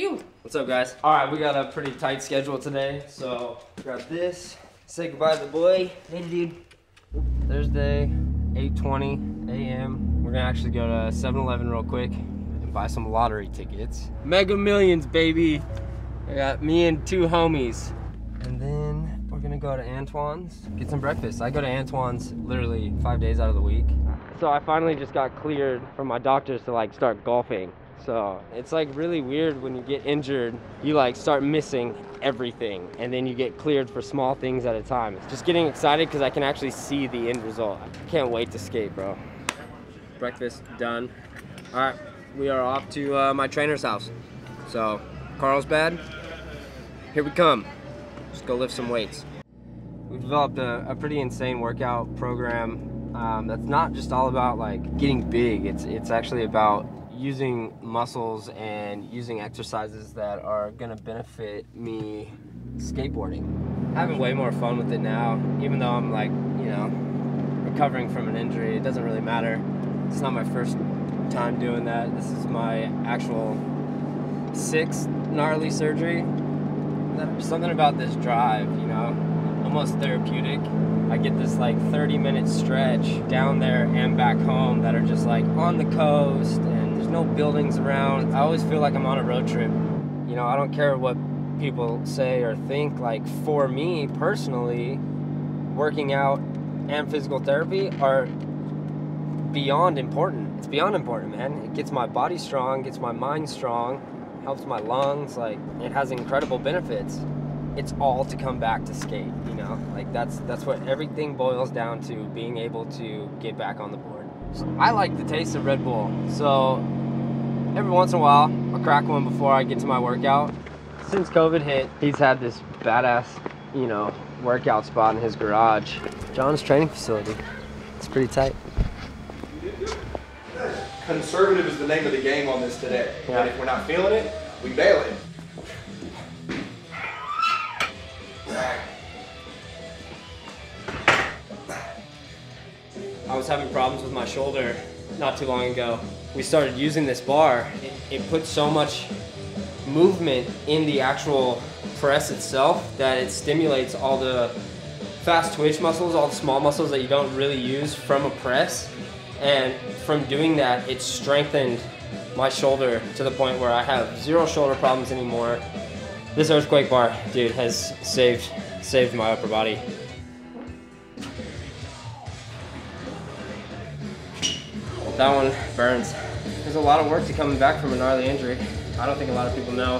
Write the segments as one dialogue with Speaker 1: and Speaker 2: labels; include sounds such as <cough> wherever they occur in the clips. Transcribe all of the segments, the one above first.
Speaker 1: you. What's up, guys? All right, we got a pretty tight schedule today, so grab this. Say goodbye to the boy. Hey, dude. Thursday, 8:20 a.m. We're gonna actually go to 7-Eleven real quick and buy some lottery tickets. Mega Millions, baby. I got me and two homies, and then we're gonna go to Antoine's get some breakfast. I go to Antoine's literally five days out of the week. So I finally just got cleared from my doctors to like start golfing. So it's like really weird when you get injured, you like start missing everything and then you get cleared for small things at a time. Just getting excited because I can actually see the end result. I can't wait to skate, bro. Breakfast done. All right, we are off to uh, my trainer's house. So Carlsbad, here we come. Just go lift some weights. We've developed a, a pretty insane workout program um, that's not just all about like getting big. It's it's actually about using muscles and using exercises that are gonna benefit me skateboarding. Having way more fun with it now, even though I'm like, you know, recovering from an injury. It doesn't really matter. It's not my first time doing that. This is my actual sixth gnarly surgery. Something about this drive, you know, almost therapeutic. I get this like 30 minute stretch down there and back home that are just like on the coast there's no buildings around. I always feel like I'm on a road trip. You know, I don't care what people say or think. Like for me personally, working out and physical therapy are beyond important. It's beyond important, man. It gets my body strong, gets my mind strong, helps my lungs. Like it has incredible benefits. It's all to come back to skate, you know. Like that's that's what everything boils down to. Being able to get back on the board. I like the taste of Red Bull, so every once in a while I'll crack one before I get to my workout. Since COVID hit, he's had this badass, you know, workout spot in his garage. John's training facility. It's pretty tight.
Speaker 2: Conservative is the name of the game on this today.
Speaker 1: Yeah.
Speaker 2: And if we're not feeling it, we bail it.
Speaker 1: I was having problems with my shoulder not too long ago. We started using this bar. It, it puts so much movement in the actual press itself that it stimulates all the fast twitch muscles, all the small muscles that you don't really use from a press. And from doing that, it strengthened my shoulder to the point where I have zero shoulder problems anymore. This earthquake bar, dude, has saved saved my upper body. That one burns. There's a lot of work to coming back from a gnarly injury. I don't think a lot of people know.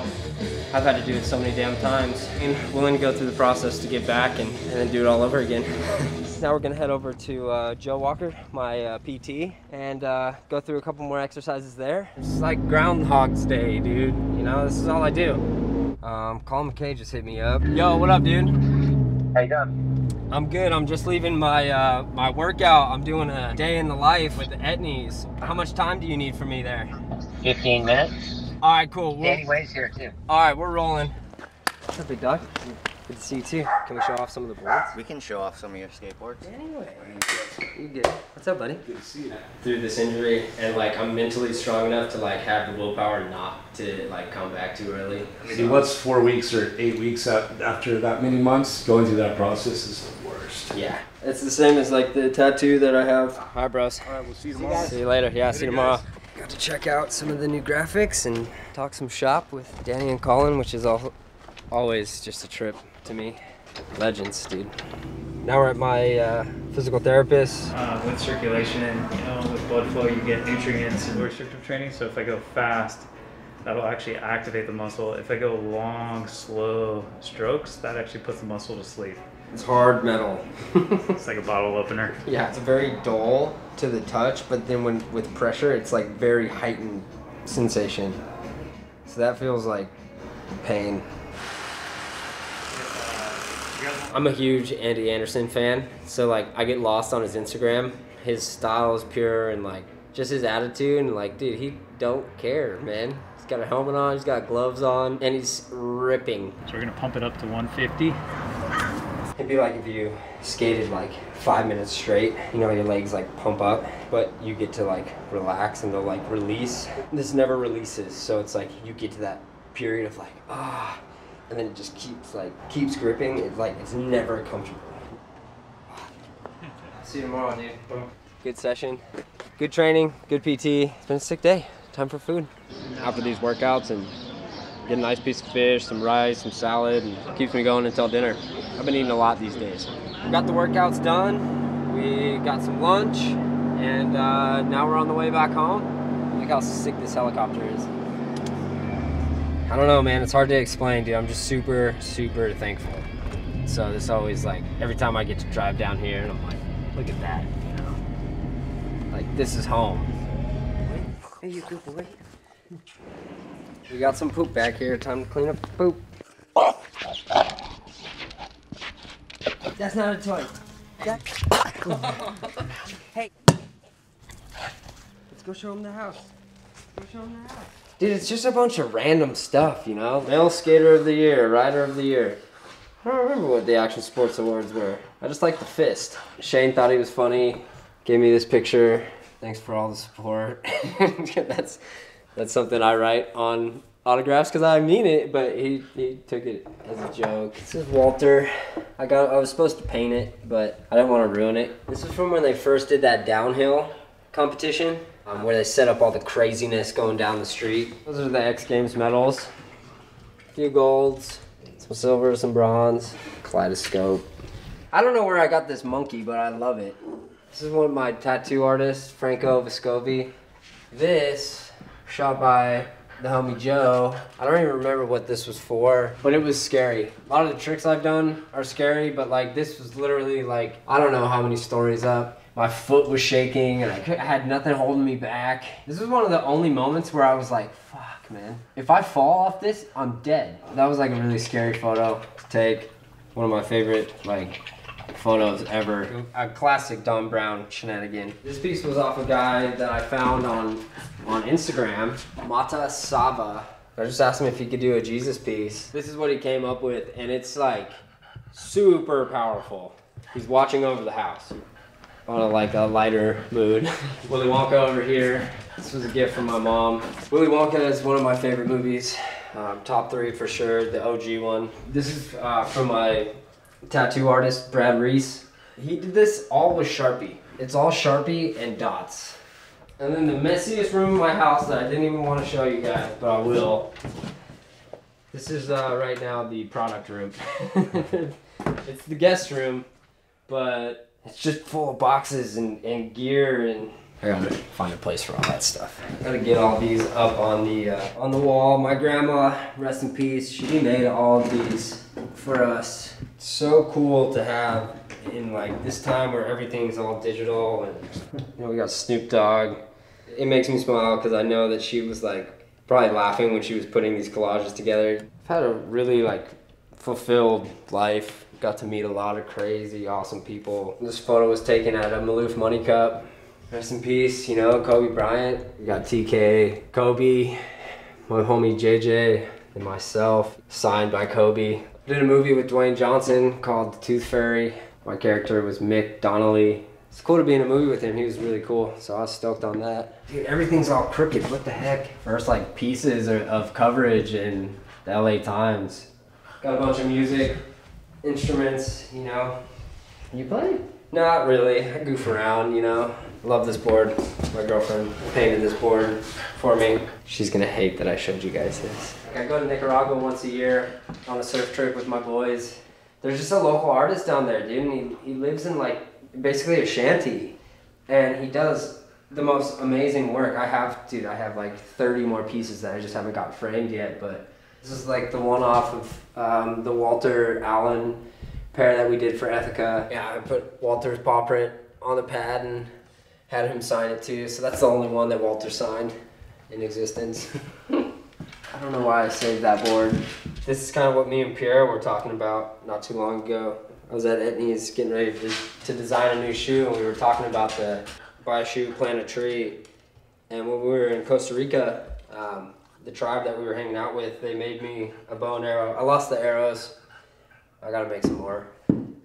Speaker 1: I've had to do it so many damn times. And willing to go through the process to get back and, and then do it all over again. <laughs> now we're gonna head over to uh, Joe Walker, my uh, PT, and uh, go through a couple more exercises there. It's like Groundhog's Day, dude. You know, this is all I do. Um, Colin McKay just hit me up. Yo, what up, dude?
Speaker 3: How you doing?
Speaker 1: I'm good. I'm just leaving my uh, my workout. I'm doing a day in the life with the Etnies. How much time do you need for me there?
Speaker 3: 15 minutes.
Speaker 1: All right, cool. We'll-
Speaker 3: Danny Way's here too.
Speaker 1: all right, we're rolling. What's up, big dog? Good to see you too. Can we show off some of the boards?
Speaker 4: We can show off some of your skateboards.
Speaker 1: Anyway, you good? What's up, buddy? Good to see you. Through this injury, and like I'm mentally strong enough to like have the willpower not to like come back too early.
Speaker 5: See, what's four weeks or eight weeks after that many months? Going through that process is the worst.
Speaker 1: Yeah, it's the same as like the tattoo that I have. All right, bros.
Speaker 5: All right, we'll see you tomorrow.
Speaker 1: See you later. Yeah, see you tomorrow.
Speaker 5: guys.
Speaker 1: Got to check out some of the new graphics and talk some shop with Danny and Colin, which is all, always just a trip to me. Legends, dude. Now we're at my uh, physical therapist.
Speaker 6: uh, with circulation and you know with blood flow you get nutrients and restrictive training so if i go fast that'll actually activate the muscle if i go long slow strokes that actually puts the muscle to sleep
Speaker 1: It's hard metal. <laughs>
Speaker 6: it's like a bottle opener
Speaker 1: yeah, it's very dull to the touch, but then when with pressure, it's like very heightened sensation. So that feels like pain. I'm a huge Andy Anderson fan, so like I get lost on his Instagram. His style is pure and like just his attitude and like dude, he don't care, man. He's got a helmet on, he's got gloves on, and he's ripping.
Speaker 6: so we're going to pump it up to 150
Speaker 1: It'd be like if you skated like five minutes straight, you know, your legs like pump up, but you get to like relax and they'll like release. This never releases, so it's like you get to that period of like ah, and then it just keeps like keeps gripping. It's like it's never comfortable. <laughs> See you tomorrow, dude. Good session, good training, good PT. It's been a sick day. Time for food. After these workouts and get a nice piece of fish, some rice, some salad, and keeps me going until dinner. I've been eating a lot these days. We got the workouts done. We got some lunch, and uh, now we're on the way back home. Look how sick this helicopter is. I don't know, man. It's hard to explain, dude. I'm just super, super thankful. So this always like every time I get to drive down here, and I'm like, look at that, you know. Like this is home. Hey, you good boy. We got some poop back here. Time to clean up the poop. That's not a toy. <laughs> Hey. Let's go show him the house. Go show him the house. Dude, it's just a bunch of random stuff, you know? Male skater of the year, rider of the year. I don't remember what the Action Sports Awards were. I just like the fist. Shane thought he was funny, gave me this picture. Thanks for all the support. <laughs> that's that's something I write on autographs because I mean it, but he, he took it as a joke. This is Walter. I got I was supposed to paint it, but I didn't want to ruin it. This is from when they first did that downhill competition, um, where they set up all the craziness going down the street. Those are the X Games medals. A few golds, some silver, some bronze, kaleidoscope. I don't know where I got this monkey, but I love it. This is one of my tattoo artists, Franco Vescovi. This, shot by the homie Joe. I don't even remember what this was for, but it was scary. A lot of the tricks I've done are scary, but like this was literally like, I don't know how many stories up. My foot was shaking and I, could, I had nothing holding me back. This was one of the only moments where I was like, fuck, man. If I fall off this, I'm dead. That was like a really scary photo to take. One of my favorite, like, photos ever. A classic Don Brown shenanigan. This piece was off a guy that I found on on Instagram, Mata Sava. I just asked him if he could do a Jesus piece. This is what he came up with, and it's like super powerful. He's watching over the house on a like a lighter mood. <laughs> Willy Wonka over here. This was a gift from my mom. Willy Wonka is one of my favorite movies. Um, top three for sure, the OG one. This is uh, from my tattoo artist, Brad Reese. He did this all with Sharpie. It's all Sharpie and dots. And then the messiest room in my house that I didn't even want to show you guys, but I will. This is uh, right now the product room. <laughs> it's the guest room, but it's just full of boxes and, and gear and I gotta find a place for all that stuff. Gotta get all these up on the uh, on the wall. My grandma, rest in peace, she made all of these for us. So cool to have in like this time where everything's all digital and you know we got Snoop Dogg. It makes me smile because I know that she was like probably laughing when she was putting these collages together. I've had a really like fulfilled life. Got to meet a lot of crazy, awesome people. This photo was taken at a Maloof Money Cup. Rest in peace, you know, Kobe Bryant. We got TK, Kobe, my homie JJ, and myself, signed by Kobe. Did a movie with Dwayne Johnson called The Tooth Fairy. My character was Mick Donnelly. It's cool to be in a movie with him. He was really cool, so I was stoked on that. Dude, everything's all crooked. What the heck? First, like pieces of- of coverage in the LA Times. Got a bunch of music, instruments, you know. You play? Not really. I goof around, you know. Love this board. My girlfriend painted this board for me. She's gonna hate that I showed you guys this. I go to Nicaragua once a year on a surf trip with my boys. There's just a local artist down there, dude, and he, he lives in like basically a shanty. And he does the most amazing work. I have, dude, I have like 30 more pieces that I just haven't got framed yet, but this is like the one off of um, the Walter Allen pair that we did for Ethica. Yeah, I put Walter's paw print on the pad and had him sign it too. So that's the only one that Walter signed in existence. <laughs> I don't know why I saved that board. This is kind of what me and Pierre were talking about not too long ago. I was at Etnies getting ready to, to design a new shoe, and we were talking about the buy a shoe, plant a tree. And when we were in Costa Rica, um, the tribe that we were hanging out with, they made me a bow and arrow. I lost the arrows. I gotta make some more.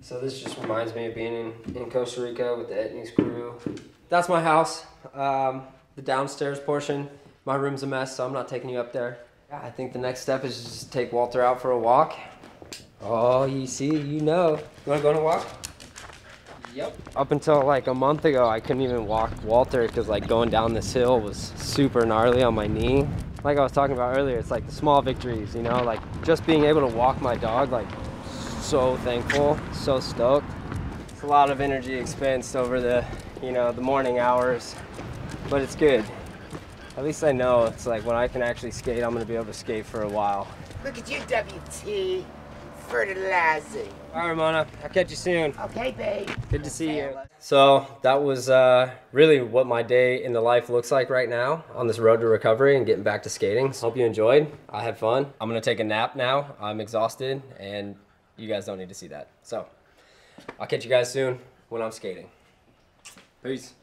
Speaker 1: So this just reminds me of being in, in Costa Rica with the Etnies crew. That's my house. Um, the downstairs portion. My room's a mess, so I'm not taking you up there. Yeah, I think the next step is just take Walter out for a walk. Oh, you see, you know. You wanna go on a walk? Yep. Up until like a month ago, I couldn't even walk Walter because like going down this hill was super gnarly on my knee. Like I was talking about earlier, it's like the small victories, you know, like just being able to walk my dog, like so thankful, so stoked. It's a lot of energy expensed over the, you know, the morning hours, but it's good. At least I know it's like when I can actually skate, I'm gonna be able to skate for a while.
Speaker 7: Look at you, WT. Fertilizing.
Speaker 1: All right, Ramona, I'll catch you soon.
Speaker 7: Okay, babe.
Speaker 1: Good to see you. So that was uh, really what my day in the life looks like right now on this road to recovery and getting back to skating. So hope you enjoyed. I had fun. I'm gonna take a nap now. I'm exhausted, and you guys don't need to see that. So I'll catch you guys soon when I'm skating. Peace.